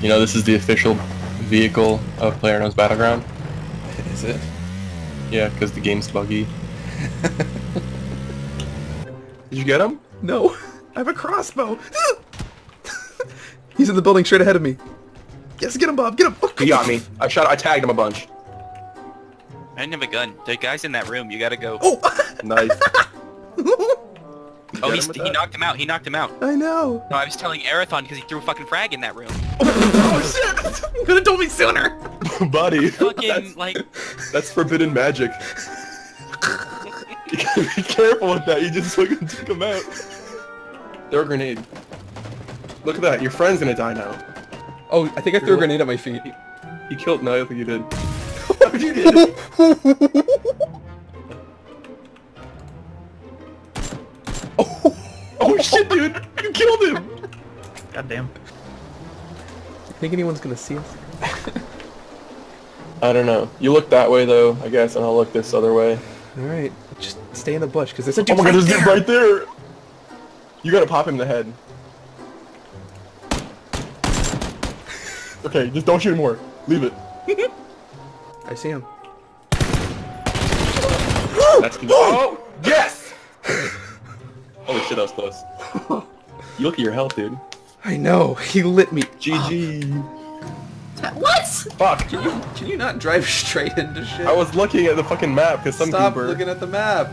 You know, this is the official vehicle of PlayerUnknown's Battleground. Is it? Yeah, because the game's buggy. Did you get him? No. I have a crossbow. He's in the building straight ahead of me. Yes, get him, Bob. Get him. Oh, He got me. I shot. I tagged him a bunch. I didn't have a gun. The guy's in that room. You gotta go. Oh. Nice. Oh, he's, he that? knocked him out. He knocked him out. I know. No, I was telling Arathon because he threw a fucking frag in that room. Oh shit! You could have told me sooner. Buddy, Fucking that's, like, that's forbidden magic. you gotta be careful with that. You just fucking took him out. Throw a grenade. Look at that. Your friend's gonna die now. Oh, I think I threw a grenade at my feet. You killed. No, I don't think you did. you did. Shit, dude! You killed him. God Goddamn. think anyone's gonna see us? I don't know. You look that way though, I guess, and I'll look this other way. All right, just stay in the bush because there's a Oh dude my right god, there's there. dude right there! You gotta pop him in the head. Okay, just don't shoot him more. Leave it. I see him. That's good. Oh! Yes! Holy shit, that was close. You look at your health, dude. I know. He lit me. GG. What? Fuck. Can you can you not drive straight into shit? I was looking at the fucking map because some Stop goober... looking at the map.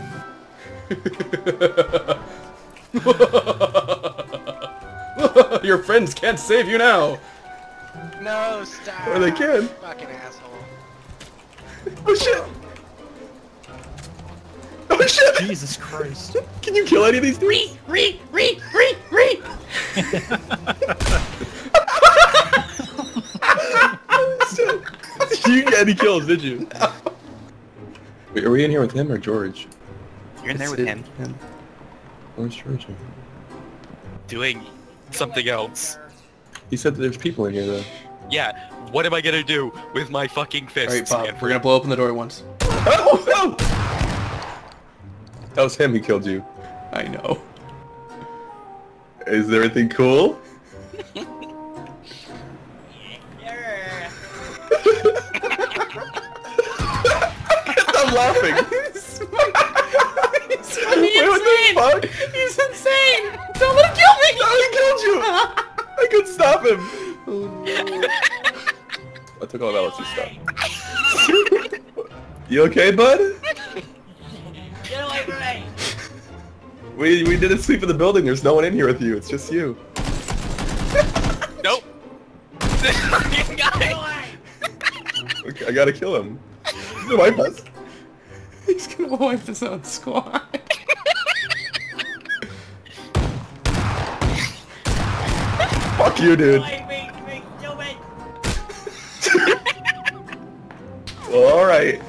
Your friends can't save you now. No, stop. Or they can. Fucking asshole. Oh shit! Oh shit! Jesus Christ. Can you kill any of these dudes? Re, re, re, re. you didn't get any kills, did you? Wait, are we in here with him or George? you're in there with It's- him, Where's George? doing something else. He said that there's people in here though. Yeah, what am I gonna do with my fucking All fists? right, Bob. We're gonna blow open the door once. Oh no! That was him who killed you. I know. Is there anything cool? Stop laughing! He's fucking Wait, what the fuck? He's insane. Don't let him kill me. No, he killed you! I couldn't stop him! I took all that lets you stop. you okay, bud? We we didn't sleep in the building. There's no one in here with you. It's just you. Nope. Fucking guy. Okay, I gotta kill him. He's gonna wipe us. He's gonna wipe his own squad. Fuck you, dude. Wait, wait, wait, kill. Well, all right.